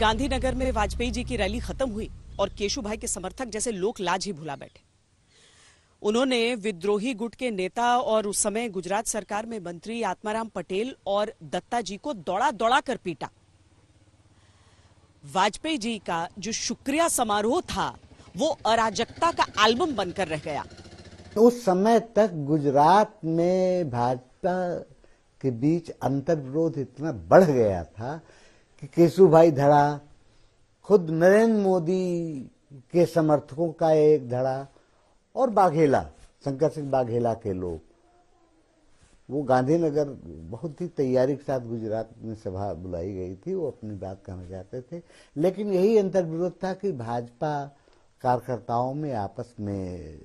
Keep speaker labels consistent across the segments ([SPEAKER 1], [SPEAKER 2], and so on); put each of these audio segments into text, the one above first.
[SPEAKER 1] गांधीनगर में वाजपेयी जी की रैली खत्म हुई और केशुभाई के समर्थक जैसे लोक लाज ही भुला बैठे। उन्होंने विद्रोही गुट के नेता और उस समय गुजरात सरकार में मंत्री आत्माराम पटेल और दत्ता जी को दौड़ा दौड़ा कर पीटा। वाजपेयी जी का जो शुक्रिया समारोह था, वो अराजकता का एल्बम बनकर रह गया।
[SPEAKER 2] उस समय तक गुजरात में भाजपा के बीच अंतर विरोध इतना बढ़ गया था कि केशु भाई धड़ा, खुद नरेंद्र मोदी के समर्थकों का एक धड़ा और बाघेला, शंकर सिंह बाघेला के लोग। वो गांधीनगर बहुत ही तैयारी के साथ गुजरात में सभा बुलाई गई थी, वो अपनी बात कहना चाहते थे। लेकिन यही अंतर विरोध था कि भाजपा कार्यकर्ताओं में आपस में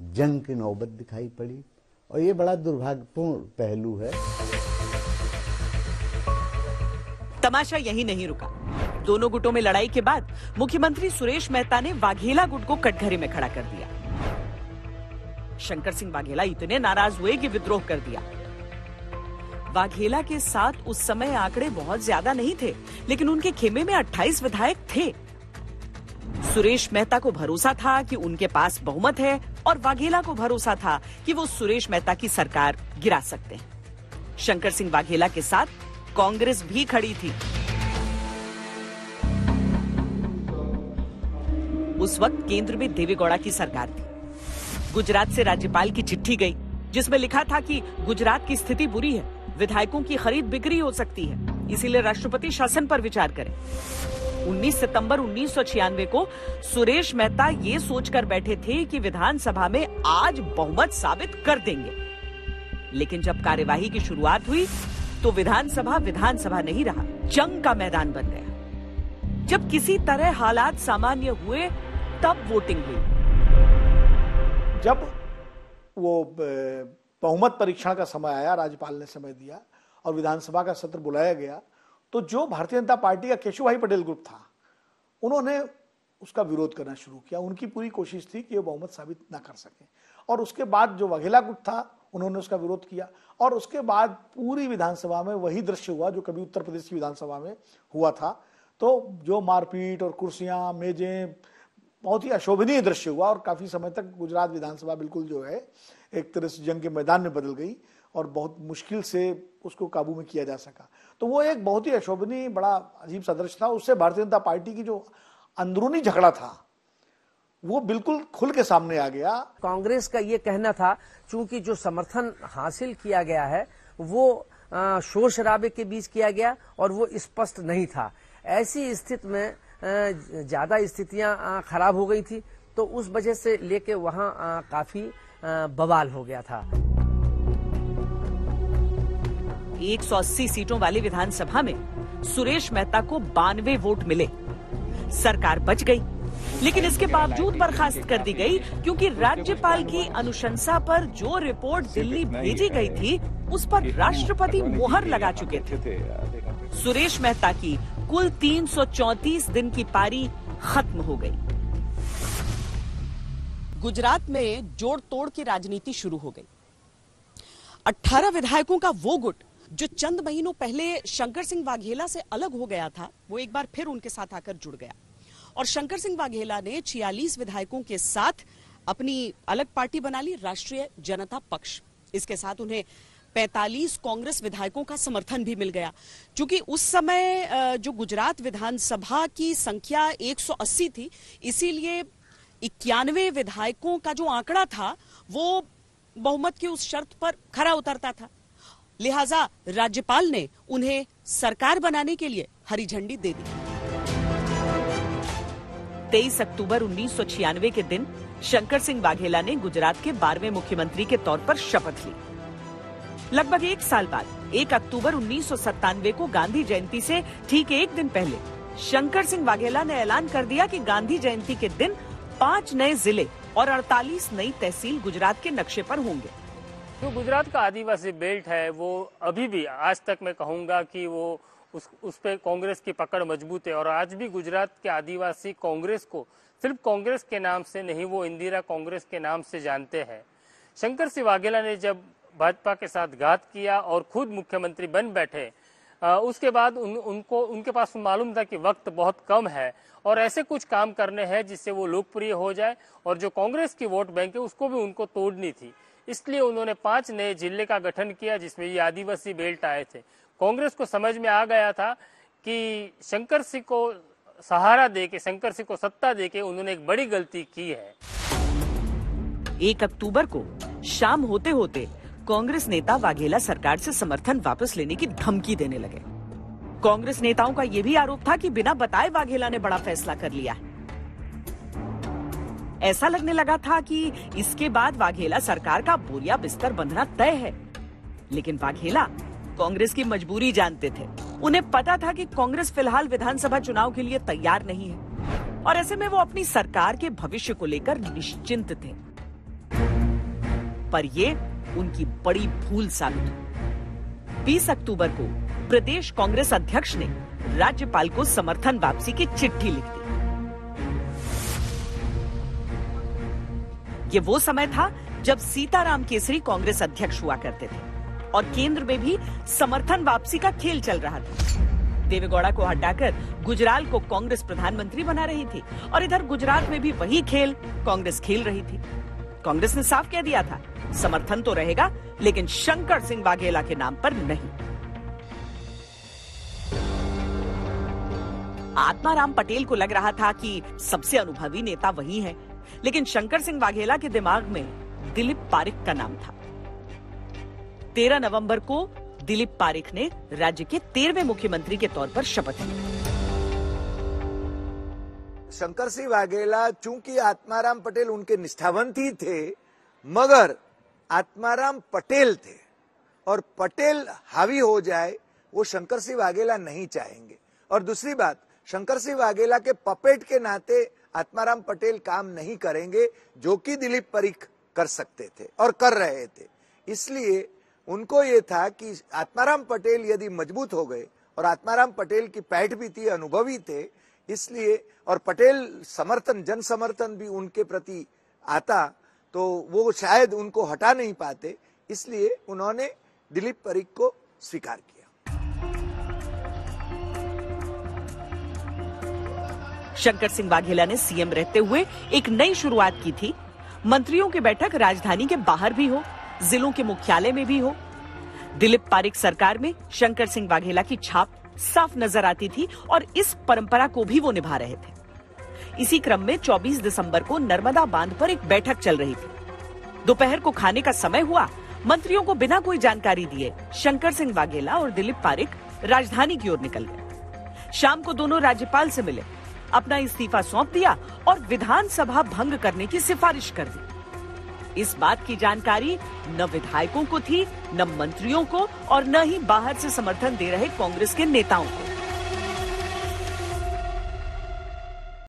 [SPEAKER 2] जंग की नौबत दिखाई पड़ी। और ये बड़ा दुर्भाग्यपूर्ण पहलू है।
[SPEAKER 1] तमाशा यही नहीं रुका। दोनों गुटों में लड़ाई के बाद मुख्यमंत्री सुरेश मेहता ने वाघेला गुट को कटघरे में खड़ा कर दिया। शंकर सिंह वाघेला इतने नाराज़ हुए कि विद्रोह कर दिया। वाघेला के साथ उस समय आंकड़े बहुत ज़्यादा नहीं थे, लेकिन उनके खेमे में 28 विधायक थे। सुरेश मेहता को भरोसा था कि उनके पास बहुमत है और वाघेला को भरोसा था कि वो सुरेश मेहता की सरकार गिरा सकते हैं। शंकर सिंह वाघेला के साथ कांग्रेस भी खड़ी थी। उस वक्त केंद्र में देवेगौड़ा की सरकार थी। गुजरात से राज्यपाल की चिट्ठी गई, जिसमें लिखा था कि गुजरात की स्थिति बुरी है, विधायकों की खरीद बिक्री हो सकती है, इसीलिए राष्ट्रपति शासन पर विचार करें। 19 सितंबर उन्नीस सौ छियानवे को सुरेश मेहता ये सोचकर बैठे थे कि विधानसभा में आज बहुमत साबित कर देंगे। लेकिन जब कार्यवाही की शुरुआत हुई तो विधानसभा विधानसभा नहीं रहा। जंग का मैदान बन गया। जब किसी तरह हालात सामान्य हुए, तब वोटिंग हुई।
[SPEAKER 3] जब वो बहुमत परीक्षण का समय आया, राज्यपाल ने समय दिया और विधानसभा का सत्र बुलाया गया तो जो भारतीय जनता पार्टी का केशुभाई पटेल ग्रुप था, उन्होंने उसका विरोध करना शुरू किया। उनकी पूरी कोशिश थी कि वो बहुमत साबित ना कर सके। और उसके बाद जो वघेला गुट था उन्होंने उसका विरोध किया। और उसके बाद पूरी विधानसभा में वही दृश्य हुआ जो कभी उत्तर प्रदेश की विधानसभा में हुआ था। तो जो मारपीट और कुर्सियाँ, मेजें, बहुत ही अशोभनीय दृश्य हुआ और काफ़ी समय तक गुजरात विधानसभा बिल्कुल जो है, एक तरह से जंग के मैदान में बदल गई और बहुत मुश्किल से उसको काबू में किया जा सका। तो वो एक बहुत ही अशोभनीय, बड़ा अजीब सा दृश्य था। उससे भारतीय जनता पार्टी की जो अंदरूनी झगड़ा था वो बिल्कुल खुल के सामने आ गया।
[SPEAKER 4] कांग्रेस का ये कहना था चूँकि जो समर्थन हासिल किया गया है वो शोर शराबे के बीच किया गया और वो स्पष्ट नहीं था। ऐसी स्थिति में ज़्यादा स्थितियाँ खराब हो गई थी तो उस वजह से लेके वहाँ काफ़ी बवाल हो गया था।
[SPEAKER 1] 180 सीटों वाली विधानसभा में सुरेश मेहता को बानवे वोट मिले। सरकार बच गई। लेकिन इसके बावजूद बर्खास्त कर दी गई क्योंकि राज्यपाल की अनुशंसा पर जो रिपोर्ट दिल्ली भेजी गई थी उस पर राष्ट्रपति मोहर लगा चुके थे। सुरेश मेहता की कुल 334 दिन की पारी खत्म हो गई। गुजरात में जोड़ तोड़ की राजनीति शुरू हो गई। 18 विधायकों का वो गुट जो चंद महीनों पहले शंकर सिंह वाघेला से अलग हो गया था वो एक बार फिर उनके साथ आकर जुड़ गया। और शंकर सिंह वाघेला ने छियालीस विधायकों के साथ अपनी अलग पार्टी बना ली, राष्ट्रीय जनता पक्ष। इसके साथ उन्हें 45 कांग्रेस विधायकों का समर्थन भी मिल गया। क्योंकि उस समय जो गुजरात विधानसभा की संख्या 180 थी, इसीलिए इक्यानवे विधायकों का जो आंकड़ा था, वो बहुमत की उस शर्त पर खरा उतरता था। लिहाजा राज्यपाल ने उन्हें सरकार बनाने के लिए हरी झंडी दे दी। 23 अक्टूबर उन्नीस सौ छियानवे के दिन शंकर सिंह वाघेला ने गुजरात के बारहवें मुख्यमंत्री के तौर पर शपथ ली। लगभग एक साल बाद, एक अक्टूबर उन्नीस सौ सत्तानवे को गांधी जयंती से ठीक एक दिन पहले शंकर सिंह वाघेला ने ऐलान कर दिया कि गांधी जयंती के दिन पाँच नए ज़िले और 48 नई तहसील गुजरात के नक्शे पर होंगे।
[SPEAKER 5] जो तो गुजरात का आदिवासी बेल्ट है, वो अभी भी, आज तक मैं कहूँगा कि वो उस उस पर कांग्रेस की पकड़ मज़बूत है। और आज भी गुजरात के आदिवासी कांग्रेस को सिर्फ़ कांग्रेस के नाम से नहीं वो इंदिरा कांग्रेस के नाम से जानते हैं। शंकर सिंह वाघेला ने जब भाजपा के साथ घात किया और खुद मुख्यमंत्री बन बैठे अ, उसके बाद उन, उनको उनके पास मालूम था कि वक्त बहुत कम है और ऐसे कुछ काम करने हैं जिससे वो लोकप्रिय हो जाए और जो कांग्रेस की वोट बैंक है उसको भी उनको तोड़नी थी। इसलिए उन्होंने पाँच नए ज़िले का गठन किया जिसमें ये आदिवासी बेल्ट आए थे। कांग्रेस को समझ में आ गया था कि शंकर सिंह को सहारा देके, शंकर सिंह को सत्ता देके उन्होंने एक बड़ी गलती की है।
[SPEAKER 1] एक अक्टूबर को शाम होते होते कांग्रेस नेता वाघेला सरकार से समर्थन वापस लेने की धमकी देने लगे। कांग्रेस नेताओं का यह भी आरोप था कि बिना बताए वाघेला ने बड़ा फैसला कर लिया। है ऐसा लगने लगा था कि इसके बाद वाघेला सरकार का बोरिया बिस्तर बंधना तय है, लेकिन वाघेला कांग्रेस की मजबूरी जानते थे। उन्हें पता था कि कांग्रेस फ़िलहाल विधानसभा चुनाव के लिए तैयार नहीं है। और ऐसे में वो अपनी सरकार के भविष्य को लेकर निश्चिंत थे। पर ये उनकी बड़ी भूल साबित हुई। 20 अक्टूबर को प्रदेश कांग्रेस अध्यक्ष ने राज्यपाल को समर्थन वापसी की चिट्ठी लिख दी। ये वो समय था जब सीताराम केसरी कांग्रेस अध्यक्ष हुआ करते थे। और केंद्र में भी समर्थन वापसी का खेल चल रहा था। देवेगौड़ा को हटाकर गुजराल को कांग्रेस प्रधानमंत्री बना रही थी और इधर गुजरात में भी वही खेल कांग्रेस खेल रही थी। कांग्रेस ने साफ़ कह दिया था, समर्थन तो रहेगा, लेकिन शंकर सिंह वाघेला के नाम पर नहीं। आत्माराम पटेल को लग रहा था कि सबसे अनुभवी नेता वही है, लेकिन शंकर सिंह वाघेला के दिमाग में दिलीप पारिक का नाम था। 13 नवंबर को दिलीप पारिक ने राज्य के तेरहवें मुख्यमंत्री के तौर पर शपथ ली।
[SPEAKER 6] शंकर सिंह वाघेला, चूँकि आत्माराम पटेल उनके निष्ठावंत थे, मगर आत्माराम पटेल थे, और पटेल हावी हो जाए, वो शंकर सिंह वाघेला नहीं चाहेंगे। और दूसरी बात शंकर सिंह वाघेला के पपेट के नाते आत्माराम पटेल काम नहीं करेंगे, जो कि दिलीप परीख कर सकते थे, और कर रहे थे। इसलिए उनको ये था कि आत्माराम पटेल यदि मज़बूत हो गए और आत्माराम पटेल की पैठ भी थी, अनुभवी थे, इसलिए और पटेल समर्थन जन समर्थन भी उनके प्रति आता तो वो शायद उनको हटा नहीं पाते, इसलिए उन्होंने दिलीप परीख को स्वीकार किया।
[SPEAKER 1] शंकर सिंह वाघेला ने सीएम रहते हुए एक नई शुरुआत की थी। मंत्रियों की बैठक राजधानी के बाहर भी हो जिलों के मुख्यालय में भी हो। दिलीप पारिक सरकार में शंकर सिंह वाघेला की छाप साफ़ नज़र आती थी और इस परंपरा को भी वो निभा रहे थे। इसी क्रम में 24 दिसंबर को नर्मदा बाँध पर एक बैठक चल रही थी। दोपहर को खाने का समय हुआ। मंत्रियों को बिना कोई जानकारी दिए शंकर सिंह वाघेला और दिलीप पारिक राजधानी की ओर निकल गए। शाम को दोनों राज्यपाल से मिले। अपना इस्तीफा सौंप दिया और विधानसभा भंग करने की सिफारिश कर दी। इस बात की जानकारी न विधायकों को थी, न मंत्रियों को और न ही बाहर से समर्थन दे रहे कांग्रेस के नेताओं को।